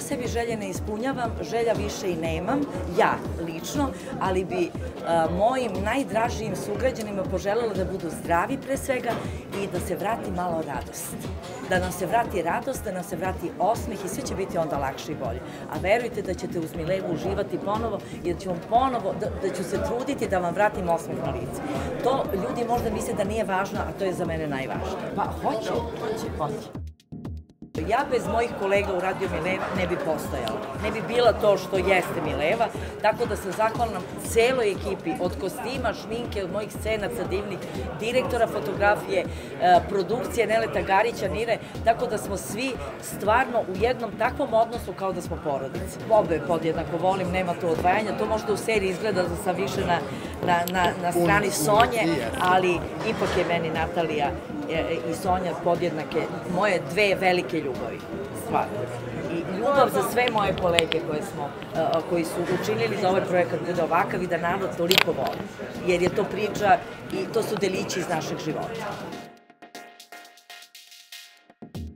sebi želje ne ispunjavam, želja više i nemam, ja lično, ali bi a, mojim najdražijim sugrađanima poželjela da budu zdravi pre svega i da se vrati malo radost. Da nam se vrati radost, da nam se vrati osmeh i sve će biti onda lakše i bolje. A verujte da ćete uz Milevu uživati ponovo i da ću vam ponovo, da, da ću se truditi da vam vratim osmeh na lice. To ljudi možda misle da nije važno, a to je za mene najvažnije. Pa hoće, hoće, hoće. Ja bez mojih kolega u Radio Mileva ne bi postojala. Ne bi bila to što jeste Mileva, tako da sam zahvalna celoj ekipi, od kostima, šminke, od mojih scenaca divnih, direktora fotografije, e, produkcije Neleta Garića, Nire, tako da smo svi stvarno u jednom takvom odnosu kao da smo porodice. Obe podjednako volim, nema tu odvajanja, to možda u seriji izgleda da sam više na, na, na, na strani Sonje, ali ipak je meni Natalija e, i Sonja podjednake moje dve velike ljubavi, stvarno. I ljubav za sve moje kolege koje smo, uh, koji su učinili da ovaj projekat bude ovakav i da narod toliko voli. Jer je to priča i to su delići iz našeg života.